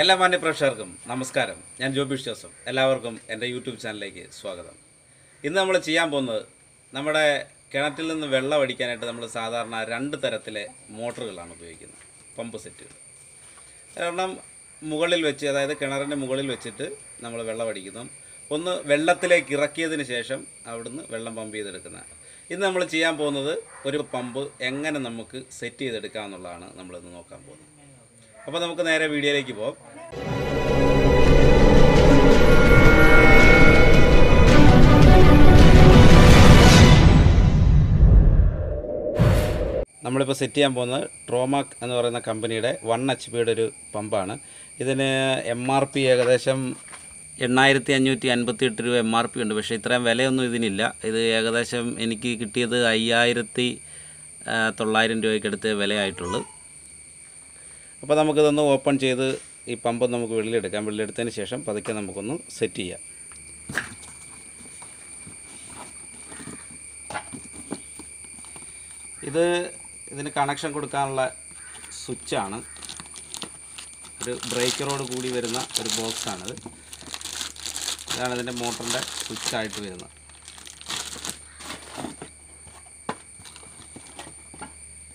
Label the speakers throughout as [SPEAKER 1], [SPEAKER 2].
[SPEAKER 1] എല്ലാ മാന്യ പ്രേക്ഷകർക്കും നമസ്കാരം. ഞാൻ ജോബിഷ് ജോസഫ്. എല്ലാവർക്കും എന്റെ യൂട്യൂബ് ചാനലിലേക്ക് സ്വാഗതം. ഇന്ന് നമ്മൾ ചെയ്യാൻ പോകുന്നത് നമ്മുടെ കിണറ്റിൽ നിന്ന് വെള്ളം അടിക്കാനായിട്ട് നമ്മൾ സാധാരണ രണ്ട് തരത്തിലെ മോട്ടറുകളാണ് ഉപയോഗിക്കുന്നത്. പമ്പ് സെറ്റുകൾ കാരണം മുകളിൽ വെച്ച് അതായത് കിണറിന്റെ മുകളിൽ വെച്ചിട്ട് നമ്മൾ വെള്ളം അടിക്കുന്നു. ഒന്ന് വെള്ളത്തിലേക്ക് ഇറക്കിയതിന് ശേഷം അവിടുന്ന് വെള്ളം പമ്പ് ചെയ്തെടുക്കുന്ന. ഇന്ന് നമ്മൾ ചെയ്യാൻ പോകുന്നത് ഒരു പമ്പ് എങ്ങനെ നമുക്ക് സെറ്റ് ചെയ്തെടുക്കാം എന്നുള്ളതാണ് നമ്മളിന്ന് നോക്കാൻ പോകുന്നത്. അപ്പോൾ നമുക്ക് നേരെ വീഡിയോയിലേക്ക് പോകാം നമ്മളിപ്പോൾ സെറ്റ് ചെയ്യാൻ പോകുന്നത് ട്രോമാക് എന്ന് പറയുന്ന കമ്പനിയുടെ വൺ എച്ച് പിയുടെ ഒരു പമ്പാണ്. ഇതിന് എം ആർ പി ഏകദേശം എണ്ണായിരത്തി അഞ്ഞൂറ്റി അൻപത്തി എട്ട് രൂപ എം ആർ പി ഉണ്ട്. പക്ഷേ ഇത്രയും വിലയൊന്നും ഇതിനില്ല. ഇത് ഏകദേശം എനിക്ക് കിട്ടിയത് അയ്യായിരത്തി തൊള്ളായിരം രൂപയ്ക്കടുത്ത് വിലയായിട്ടുള്ളൂ. അപ്പോൾ നമുക്കിതൊന്ന് ഓപ്പൺ ചെയ്ത് ഈ പമ്പ് നമുക്ക് വെള്ളിയെടുക്കാം വെള്ളിയെടുത്തതിന് ശേഷം പതുക്കെ നമുക്കൊന്ന് സെറ്റ് ചെയ്യാം. ഇത് ഇതിന് കണക്ഷൻ കൊടുക്കാനുള്ള സ്വിച്ചാണ്. ഒരു ബ്രേക്കറോട് കൂടി വരുന്ന ഒരു ബോക്സാണിത്. ഇതാണ് ഇതിന്റെ മോട്ടറിന്റെ സ്വിച്ചായിട്ട് വരുന്നത്.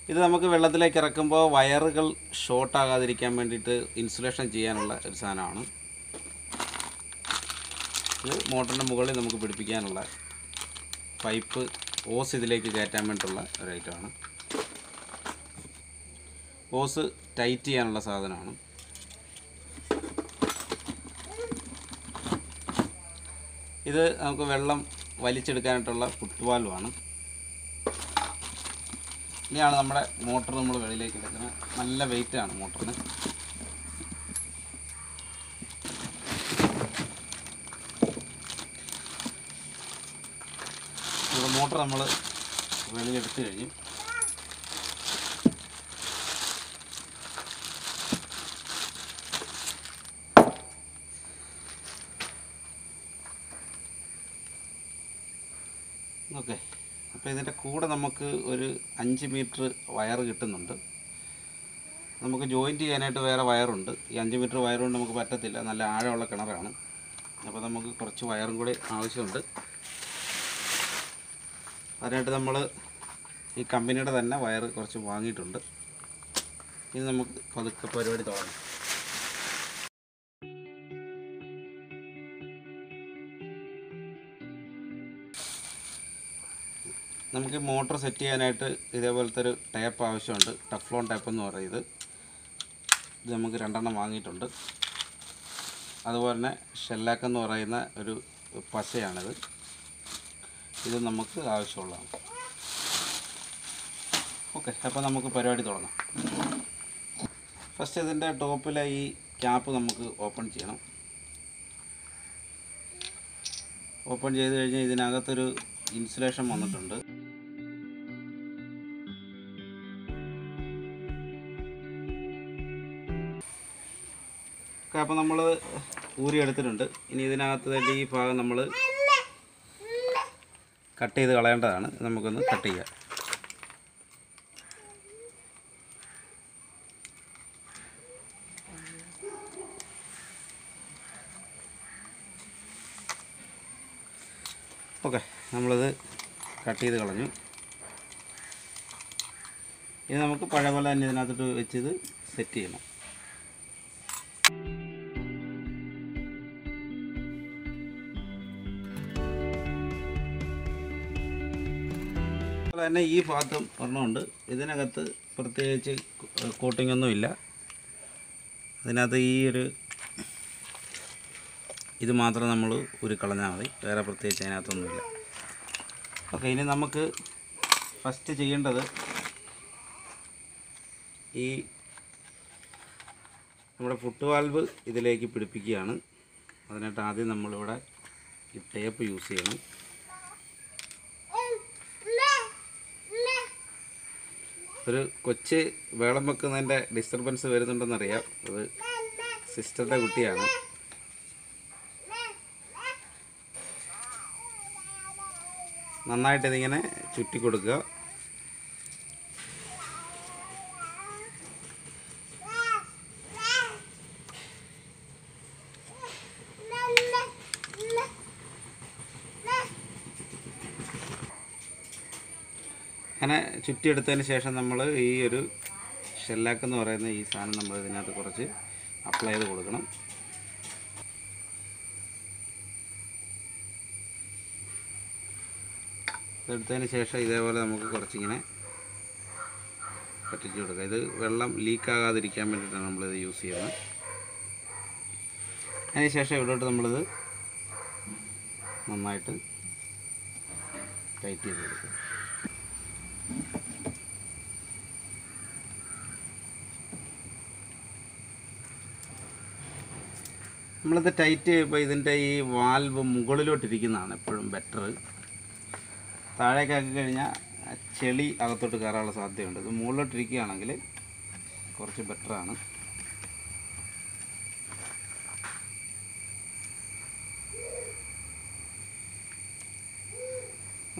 [SPEAKER 1] ഇത് നമുക്ക് വെള്ളത്തിലേക്ക് ഇറക്കുമ്പോൾ വയറുകൾ ഷോർട്ട് ആകാതിരിക്കാൻ വേണ്ടിയിട്ട് ഇൻസുലേഷൻ ചെയ്യാനുള്ള ഒരു സാധനമാണ്. ഇത് മോട്ടറിന്റെ മുകളിൽ നമുക്ക് പിടിപ്പിക്കാനുള്ള പൈപ്പ് ഓസ് ഇതിലേക്ക് കയറ്റാൻ വേണ്ടിയിട്ടുള്ള ഒരു ഐറ്റമാണ് ഓസ് ടൈറ്റ് ചെയ്യാനുള്ള സാധനമാണ്. ഇത് നമുക്ക് വെള്ളം വലിച്ചെടുക്കാനായിട്ടുള്ള ഫുട്വാൽവാണ് ഇനിയാണ് നമ്മുടെ മോട്ടർ നമ്മൾ വെളിയിലേക്ക് എടുക്കുന്നത്. നല്ല വെയിറ്റാണ് മോട്ടറിന്. ഇവിടെ മോട്ടർ നമ്മൾ വെളിയിലെടുത്ത് കഴിഞ്ഞു. ഓക്കെ. അപ്പോൾ ഇതിന്റെ കൂടെ നമുക്ക് ഒരു അഞ്ച് മീറ്റർ വയർ കിട്ടുന്നുണ്ട്. നമുക്ക് ജോയിന്റ് ചെയ്യാനായിട്ട് വേറെ വയറുണ്ട്. ഈ അഞ്ച് മീറ്റർ വയർ കൊണ്ട് നമുക്ക് പറ്റത്തില്ല. നല്ല ആഴമുള്ള കിണറാണ്. അപ്പോൾ നമുക്ക് കുറച്ച് വയറും കൂടി ആവശ്യമുണ്ട്. അതിനായിട്ട് നമ്മൾ ഈ കമ്പനിയുടെ തന്നെ വയർ കുറച്ച് വാങ്ങിയിട്ടുണ്ട്. ഇനി നമുക്ക് പതുക്കെ പരിപാടി തുടങ്ങാം. നമുക്ക് മോട്ടർ സെറ്റ് ചെയ്യാനായിട്ട് ഇതേപോലത്തെ ഒരു ടേപ്പ് ആവശ്യമുണ്ട്. ടഫ്ലോൺ ടേപ്പ് എന്ന് പറയുന്നത് ഇത്. നമുക്ക് രണ്ടെണ്ണം വാങ്ങിയിട്ടുണ്ട്. അതുപോലെ തന്നെ ഷെല്ലാക്ക് എന്ന് പറയുന്ന ഒരു പശയാണിത്. ഇത് നമുക്ക് ആവശ്യമുള്ളതാണ്. ഓക്കെ അപ്പോൾ നമുക്ക് പരിപാടി തുടങ്ങാം. ഫസ്റ്റ് ഇതിന്റെ ടോപ്പിലെ ഈ ക്യാപ്പ് നമുക്ക് ഓപ്പൺ ചെയ്യണം. ഓപ്പൺ ചെയ്ത് കഴിഞ്ഞാൽ ഇതിനകത്തൊരു ഇൻസുലേഷൻ വന്നിട്ടുണ്ട്. അപ്പോൾ നമ്മൾ ഊരി എടുത്തിട്ടുണ്ട്. ഇനി ഇതിനകത്ത് തന്നെ ഈ ഭാഗം നമ്മൾ കട്ട് ചെയ്ത് കളയേണ്ടതാണ്. നമുക്കൊന്ന് കട്ട് ചെയ്യാം. ഓക്കെ നമ്മളിത് കട്ട് ചെയ്ത് കളഞ്ഞു. ഇനി നമുക്ക് പഴയ പോലെ തന്നെ ഇതിനകത്തോട്ട് വെച്ച് ഇത് സെറ്റ് ചെയ്യണം. തന്നെ ഈ ഭാഗത്തും ഒരെണ്ണമുണ്ട്. ഇതിനകത്ത് പ്രത്യേകിച്ച് കോട്ടിംഗ് ഒന്നുമില്ല. അതിനകത്ത് ഈ ഒരു ഇത് മാത്രം നമ്മൾ ഒരു കളഞ്ഞാൽ മതി. വേറെ പ്രത്യേകിച്ച് അതിനകത്തൊന്നുമില്ല. ഓക്കെ ഇനി നമുക്ക് ഫസ്റ്റ് ചെയ്യേണ്ടത് ഈ നമ്മുടെ ഫുട്ട് വാൽവ് ഇതിലേക്ക് പിടിപ്പിക്കുകയാണ്. അതിനായിട്ട് ആദ്യം നമ്മളിവിടെ ഈ ടേപ്പ് യൂസ് ചെയ്യണം. ഒരു കൊച്ച് വേളം വെക്കുന്നതിന്റെ ഡിസ്റ്റർബൻസ് വരുന്നുണ്ടെന്നറിയാം. അത് സിസ്റ്ററിന്റെ കുട്ടിയാണ്. നന്നായിട്ട് ഇതിങ്ങനെ ചുറ്റി കൊടുക്കുക അങ്ങനെ ചുറ്റിയെടുത്തതിന് ശേഷം നമ്മൾ ഈ ഒരു ഷെല്ലാക്ക് എന്ന് പറയുന്ന ഈ സാധനം നമ്മൾ ഇതിനകത്ത് കുറച്ച് അപ്ലൈ ചെയ്ത് കൊടുക്കണം. ഇതെടുത്തതിന് ശേഷം ഇതേപോലെ നമുക്ക് കുറച്ചിങ്ങനെ പറ്റിച്ച് കൊടുക്കുക ഇത് വെള്ളം ലീക്കാകാതിരിക്കാൻ വേണ്ടിയിട്ടാണ് നമ്മളിത് യൂസ് ചെയ്യുന്നത്. അതിന് ശേഷം ഇവിടോട്ട് നമ്മളിത് നന്നായിട്ട് ടൈറ്റ് ചെയ്ത് കൊടുക്കുക നമ്മളിത് ടൈറ്റ് ചെയ്യുമ്പോൾ ഇതിന്റെ ഈ വാൽവ് മുകളിലോട്ടിരിക്കുന്നതാണ് എപ്പോഴും ബെറ്റർ താഴേക്കാക്കി കഴിഞ്ഞാൽ ചെളി അകത്തോട്ട് കയറാനുള്ള സാധ്യതയുണ്ട്. ഇത് മുകളിലോട്ടിരിക്കുകയാണെങ്കിൽ കുറച്ച് ബെറ്ററാണ്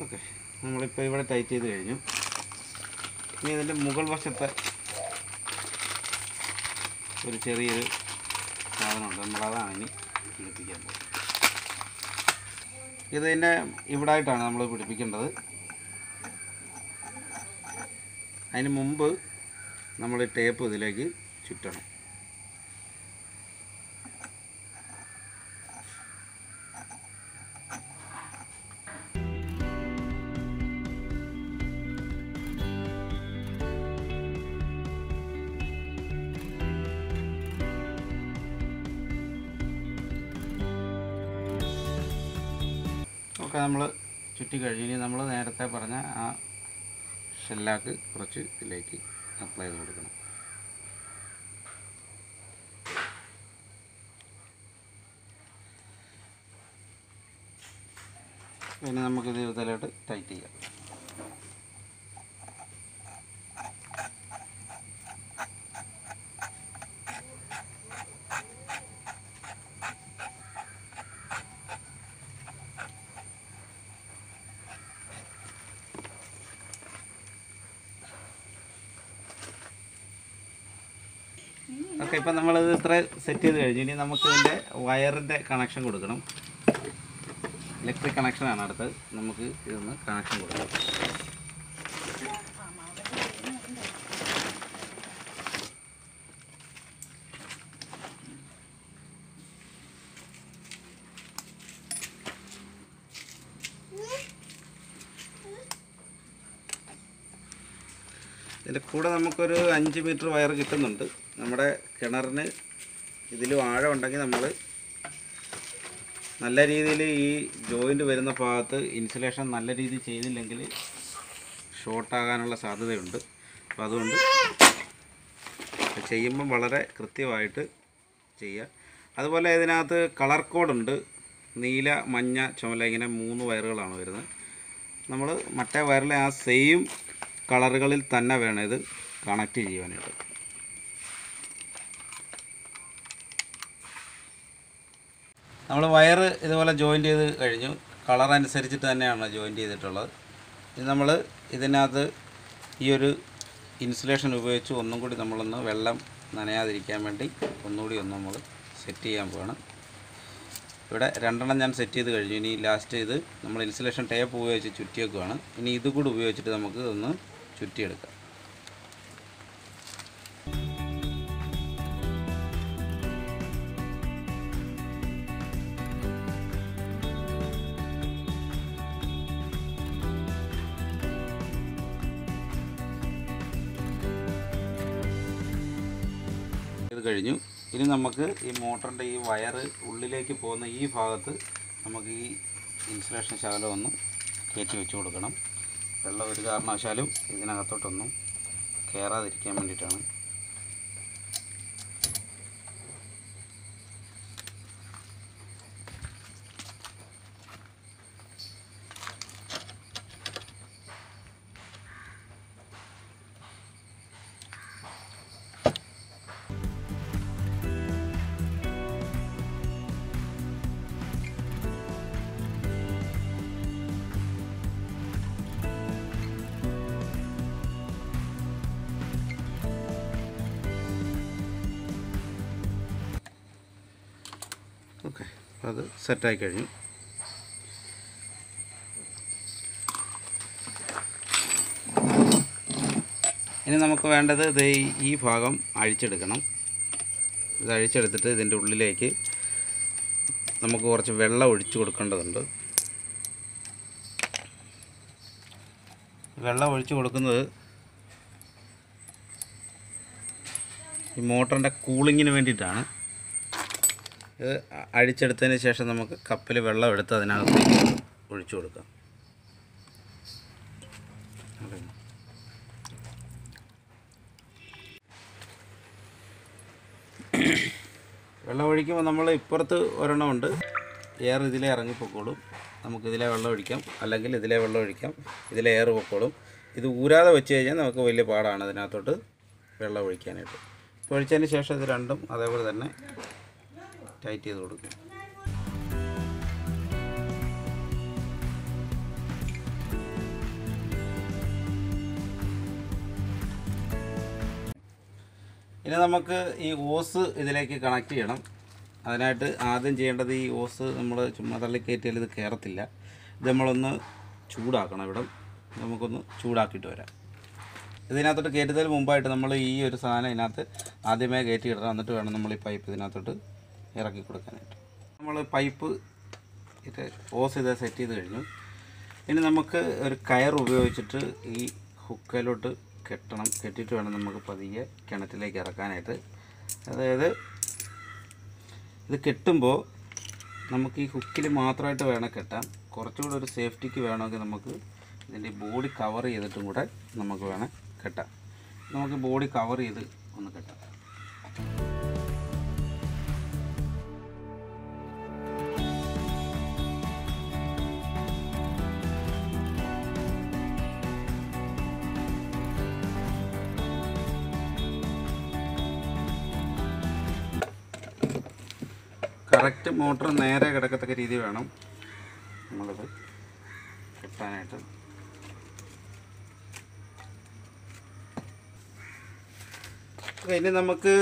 [SPEAKER 1] ഓക്കെ നമ്മളിപ്പോൾ ഇവിടെ ടൈറ്റ് ചെയ്ത് കഴിഞ്ഞു. ഇനി ഇതിന്റെ മുകൾ വശത്തെ ഒരു ചെറിയൊരു സാധനമുണ്ട്. നമ്മളതാണ് ഇനി പിടിപ്പിക്കാൻ പോകുന്നത്. ഇതിന്റെ ഇവിടായിട്ടാണ് നമ്മൾ പിടിപ്പിക്കേണ്ടത്. അതിന് മുമ്പ് നമ്മൾ ടേപ്പ് ഇതിലേക്ക് ചുറ്റണം. ഒക്കെ നമ്മൾ ചുറ്റി കഴിഞ്ഞ് ഇനി നമ്മൾ നേരത്തെ പറഞ്ഞ ആ ഷെല്ലാക്ക് കുറച്ച് ഇതിലേക്ക് അപ്ലൈ ചെയ്ത് കൊടുക്കണം. പിന്നെ നമുക്കിത് ഇതിലോട്ട് ടൈറ്റ് ചെയ്യാം. ഓക്കെ ഇപ്പം നമ്മളിത് ഇത്ര സെറ്റ് ചെയ്ത് കഴിഞ്ഞു. ഇനി നമുക്ക് ഇതിന്റെ വയറിന്റെ കണക്ഷൻ കൊടുക്കണം. ഇലക്ട്രിക് കണക്ഷനാണ് അടുത്തത്. നമുക്ക് ഇതൊന്ന് കണക്ഷൻ കൊടുക്കണം ഇതിന്റെ കൂടെ നമുക്കൊരു അഞ്ച് മീറ്റർ വയർ കിട്ടുന്നുണ്ട്. നമ്മുടെ കിണറിന് ഇതിലും ആഴം ഉണ്ടെങ്കിൽ നമ്മൾ നല്ല രീതിയിൽ ഈ ജോയിന്റ് വരുന്ന ഭാഗത്ത് ഇൻസുലേഷൻ നല്ല രീതിയിൽ ചെയ്തില്ലെങ്കിൽ ഷോർട്ടാകാനുള്ള സാധ്യതയുണ്ട്. അപ്പോൾ അതുകൊണ്ട് ചെയ്യുമ്പം വളരെ കൃത്യമായിട്ട് ചെയ്യുക. അതുപോലെ ഇതിനകത്ത് കളർ കോഡുണ്ട്. നീല മഞ്ഞ ചുമല ഇങ്ങനെ മൂന്ന് വയറുകളാണ് വരുന്നത്. നമ്മൾ മറ്റേ വയറിലെ ആ സെയിം കളറുകളിൽ തന്നെ വേണം ഇത് കണക്ട് ചെയ്യുവാനായിട്ട്. നമ്മൾ വയർ ഇതുപോലെ ജോയിന്റ് ചെയ്ത് കഴിഞ്ഞു. കളർ അനുസരിച്ചിട്ട് തന്നെയാണ് ജോയിന്റ് ചെയ്തിട്ടുള്ളത്. ഇത് നമ്മൾ ഇതിനകത്ത് ഈ ഒരു ഇൻസുലേഷൻ ഉപയോഗിച്ച് ഒന്നും കൂടി നമ്മളൊന്ന് വെള്ളം നനയാതിരിക്കാൻ വേണ്ടി ഒന്നുകൂടി ഒന്ന് നമ്മൾ സെറ്റ് ചെയ്യാൻ പോവാണ്. ഇവിടെ രണ്ടെണ്ണം ഞാൻ സെറ്റ് ചെയ്ത് കഴിഞ്ഞു. ഇനി ലാസ്റ്റ് ഇത് നമ്മൾ ഇൻസുലേഷൻ ടേപ്പ് ഉപയോഗിച്ച് ചുറ്റിയേക്കുവാണ് ഇനി ഇതുകൂടി ഉപയോഗിച്ചിട്ട് നമുക്ക് ഒന്ന് ചുറ്റിയെടുക്കാം. ഇത് കഴിഞ്ഞു. ഇനി നമുക്ക് ഈ മോട്ടറിന്റെ ഈ വയറ് ഉള്ളിലേക്ക് പോകുന്ന ഈ ഭാഗത്ത് നമുക്ക് ഈ ഇൻസുലേഷൻ ശകലം ഒന്ന് കയറ്റി വെച്ച് കൊടുക്കണം. വെള്ളം ഒരു കാരണവശാലും ഇതിനകത്തോട്ടൊന്നും കയറാതിരിക്കാൻ വേണ്ടിയിട്ടാണ്. അത് സെറ്റായി കഴിഞ്ഞു. ഇനി നമുക്ക് വേണ്ടത് ഇത് ഈ- ഭാഗം അഴിച്ചെടുക്കണം. ഇത് അഴിച്ചെടുത്തിട്ട് ഇതിന്റെ ഉള്ളിലേക്ക് നമുക്ക് കുറച്ച് വെള്ളം ഒഴിച്ചു കൊടുക്കേണ്ടതുണ്ട്. വെള്ളം ഒഴിച്ചു കൊടുക്കുന്നത് ഈ മോട്ടറിന്റെ കൂളിങ്ങിന് വേണ്ടിയിട്ടാണ്. ഇത് അഴിച്ചെടുത്തതിന് ശേഷം നമുക്ക് കപ്പിൽ വെള്ളം എടുത്ത് അതിനകത്തേക്ക് ഒഴിച്ചു കൊടുക്കാം. വെള്ളം ഒഴിക്കുമ്പോൾ നമ്മൾ ഇപ്പുറത്ത് ഒരെണ്ണം ഉണ്ട്. എയർ ഇതിലേ ഇറങ്ങിപ്പോക്കോളും. നമുക്ക് ഇതിലെ വെള്ളം ഒഴിക്കാം. അല്ലെങ്കിൽ ഇതിലെ വെള്ളം ഒഴിക്കാം. ഇതിലെ എയർ പൊക്കോളും. ഇത് ഊരാതെ വെച്ച് കഴിഞ്ഞാൽ നമുക്ക് വലിയ പാടാണ് അതിനകത്തോട്ട് വെള്ളം ഒഴിക്കാനായിട്ട്. ഒഴിച്ചതിന് ശേഷം ഇത് രണ്ടും അതേപോലെ തന്നെ ടൈറ്റ് ചെയ്ത് കൊടുക്കും. ഇനി നമുക്ക് ഈ ഓസ് ഇതിലേക്ക് കണക്ട് ചെയ്യണം. അതിനായിട്ട് ആദ്യം ചെയ്യേണ്ടത് ഈ ഓസ് നമ്മൾ ചുമ്മാ തള്ളി കയറ്റിയാൽ ഇത് കയറത്തില്ല ഇത് നമ്മളൊന്ന് ചൂടാക്കണം ഇവിടെ. നമുക്കൊന്ന് ചൂടാക്കിയിട്ട് വരാം. ഇതിനകത്തോട്ട് കയറ്റുന്നതിന് മുമ്പായിട്ട് നമ്മൾ ഈ ഒരു സാധനം ഇതിനകത്ത് ആദ്യമേ കയറ്റി ഇടണം. എന്നിട്ട് വേണം നമ്മൾ ഈ പൈപ്പ് ഇതിനകത്തോട്ട് ഇറക്കി കൊടുക്കാനായിട്ട്. നമ്മൾ പൈപ്പ് ഇത് ഓസ് ചെയ്ത് സെറ്റ് ചെയ്ത് കഴിഞ്ഞു. ഇനി നമുക്ക് ഒരു കയർ ഉപയോഗിച്ചിട്ട് ഈ ഹുക്കയിലോട്ട് കെട്ടണം. കെട്ടിയിട്ട് വേണം നമുക്ക് പതിയെ കിണറ്റിലേക്ക് ഇറക്കാനായിട്ട്. അതായത് ഇത് കെട്ടുമ്പോൾ നമുക്ക് ഈ ഹുക്കിൽ മാത്രമായിട്ട് വേണം കെട്ടാം കുറച്ചുകൂടെ ഒരു സേഫ്റ്റിക്ക് വേണമെങ്കിൽ നമുക്ക് ഇതിന്റെ ബോഡി കവർ ചെയ്തിട്ടും കൂടെ നമുക്ക് വേണം കെട്ടാം നമുക്ക് ബോഡി കവർ ചെയ്ത് ഒന്ന് കെട്ടാം. കറക്റ്റ് മോട്ടർ നേരെ കിടക്കത്തക്ക രീതി വേണം. നമ്മളിത് കിട്ടാനായിട്ട്. ഇനി നമുക്ക്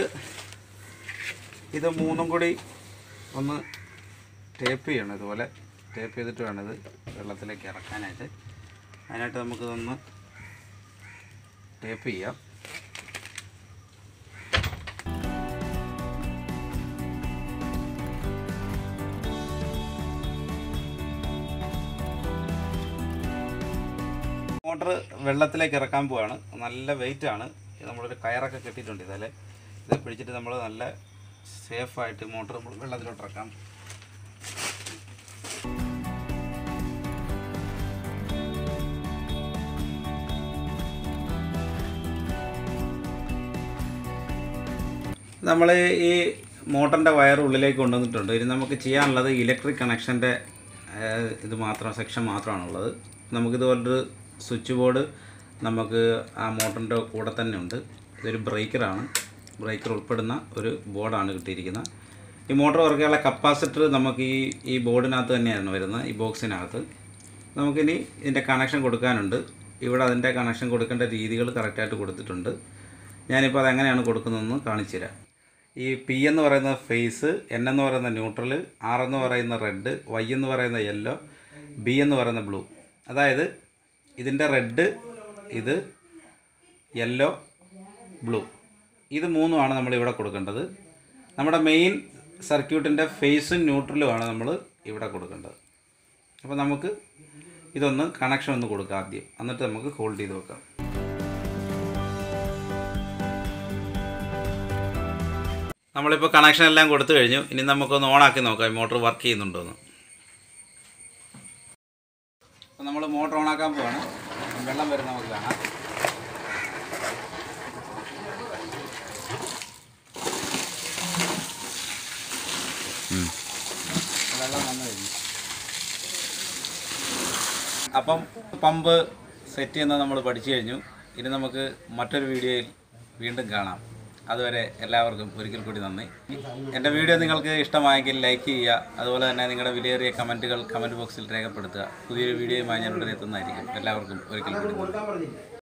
[SPEAKER 1] ഇത് മൂന്നും കൂടി ഒന്ന് ടേപ്പ് ചെയ്യണം ഇതുപോലെ. ടേപ്പ് ചെയ്തിട്ട് വേണം ഇത് വെള്ളത്തിലേക്ക് ഇറക്കാനായിട്ട്. അതിനായിട്ട് നമുക്കിതൊന്ന് ടേപ്പ് ചെയ്യാം. മോട്ടർ വെള്ളത്തിലേക്ക് ഇറക്കാൻ പോവാണ്. നല്ല വെയിറ്റ് ആണ്. നമ്മളൊരു കയറൊക്കെ കെട്ടിയിട്ടുണ്ട്. ഇതല്ലേ ഇത് പിടിച്ചിട്ട് നമ്മൾ നല്ല സേഫായിട്ട് മോട്ടർ വെള്ളത്തിലോട്ട് ഇറക്കാം. നമ്മൾ ഈ മോട്ടറിന്റെ വയർ ഉള്ളിലേക്ക് കൊണ്ടുവന്നിട്ടുണ്ട്. ഇനി നമുക്ക് ചെയ്യാനുള്ളത് ഇലക്ട്രിക് കണക്ഷന്റെ ഇത് മാത്രം സെക്ഷൻ മാത്രമാണുള്ളത്. നമുക്കിതുപോലൊരു സ്വിച്ച് ബോർഡ് നമുക്ക് ആ മോട്ടറിന്റെ കൂടെ തന്നെ ഉണ്ട്. ഇതൊരു ബ്രേക്കറാണ്. ബ്രേക്കർ ഉൾപ്പെടുന്ന ഒരു ബോർഡാണ് കിട്ടിയിരിക്കുന്നത്. ഈ മോട്ടർ വർക്കുള്ള കപ്പാസിറ്റർ നമുക്ക് ഈ ഈ ബോർഡിനകത്ത് തന്നെയാണ് വരുന്നത് ഈ ബോക്സിനകത്ത്. നമുക്കിനി ഇതിന്റെ കണക്ഷൻ കൊടുക്കാനുണ്ട്. ഇവിടെ അതിന്റെ കണക്ഷൻ കൊടുക്കേണ്ട രീതികൾ കറക്റ്റായിട്ട് കൊടുത്തിട്ടുണ്ട്. ഞാനിപ്പോൾ അതെങ്ങനെയാണ് കൊടുക്കുന്നതെന്ന് കാണിച്ചു തരാം. ഈ പി എന്ന് പറയുന്ന ഫേസ് എൻ എന്ന് പറയുന്ന ന്യൂട്രൽ ആർ എന്ന് പറയുന്ന റെഡ് വൈ എന്ന് പറയുന്ന യെല്ലോ ബി എന്ന് പറയുന്ന ബ്ലൂ. അതായത് ഇതിന്റെ റെഡ് ഇത് യെല്ലോ ബ്ലൂ. ഇത് മൂന്നുമാണ് നമ്മൾ ഇവിടെ കൊടുക്കേണ്ടത്. നമ്മുടെ മെയിൻ സർക്യൂട്ടിന്റെ ഫേസും ന്യൂട്രലുമാണ് നമ്മൾ ഇവിടെ കൊടുക്കേണ്ടത്. അപ്പോൾ നമുക്ക് ഇതൊന്ന് കണക്ഷൻ ഒന്ന് കൊടുക്കാം ആദ്യം. എന്നിട്ട് നമുക്ക് ഹോൾഡ് ചെയ്ത് വെക്കാം. നമ്മളിപ്പോൾ കണക്ഷൻ എല്ലാം കൊടുത്തു കഴിഞ്ഞു. ഇനി നമുക്കൊന്ന് ഓണാക്കി നോക്കാം. മോട്ടോർ വർക്ക് ചെയ്യുന്നുണ്ടോ എന്ന് അപ്പോൾ നമ്മൾ മോട്ടോർ ഓണാക്കാൻ പോവാണ്. വെള്ളം വരുന്ന നമുക്ക് കാണാം. അപ്പം പമ്പ് സെറ്റ് ചെയ്യുന്നത് നമ്മൾ പഠിച്ചു കഴിഞ്ഞു. ഇനി നമുക്ക് മറ്റൊരു വീഡിയോയിൽ വീണ്ടും കാണാം. അതുവരെ എല്ലാവർക്കും ഒരിക്കൽ കൂടി നന്ദി. എന്റെ വീഡിയോ നിങ്ങൾക്ക് ഇഷ്ടമായെങ്കിൽ ലൈക്ക് ചെയ്യുക അതുപോലെ തന്നെ നിങ്ങളുടെ വിലയേറിയ കമന്റുകൾ കമന്റ് ബോക്സിൽ രേഖപ്പെടുത്തുക. പുതിയൊരു വീഡിയോയുമായി ഞാൻ ഉടനെ എത്തുന്നതായിരിക്കും. എല്ലാവർക്കും ഒരിക്കൽ കൂടി നന്ദി.